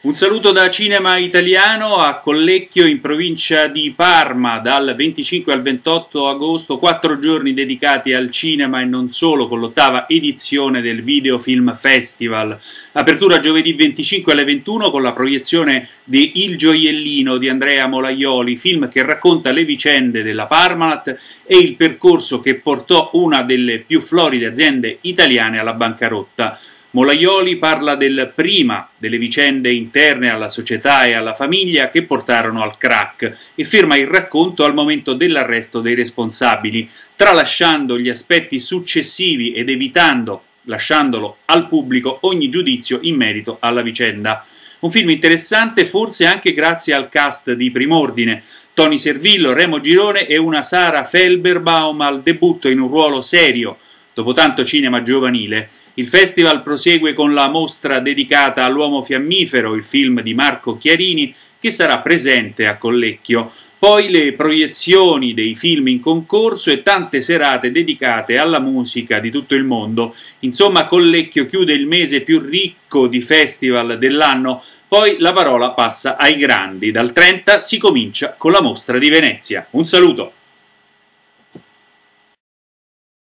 Un saluto da Cinema Italiano a Collecchio in provincia di Parma dal 25 al 28 agosto, quattro giorni dedicati al cinema e non solo con l'ottava edizione del Videofilm Festival. Apertura giovedì 25 alle 21 con la proiezione di Il gioiellino di Andrea Molaioli, film che racconta le vicende della Parmalat e il percorso che portò una delle più floride aziende italiane alla bancarotta. Molaioli parla del prima delle vicende interne alla società e alla famiglia che portarono al crack e ferma il racconto al momento dell'arresto dei responsabili, tralasciando gli aspetti successivi ed evitando, lasciandolo al pubblico, ogni giudizio in merito alla vicenda. Un film interessante forse anche grazie al cast di prim'ordine, Tony Servillo, Remo Girone e una Sara Felberbaum al debutto in un ruolo serio, Dopo tanto cinema giovanile, il festival prosegue con la mostra dedicata all'uomo fiammifero, il film di Marco Chiarini, che sarà presente a Collecchio. Poi le proiezioni dei film in concorso e tante serate dedicate alla musica di tutto il mondo. Insomma, Collecchio chiude il mese più ricco di festival dell'anno. Poi la parola passa ai grandi. Dal 30 si comincia con la mostra di Venezia. Un saluto!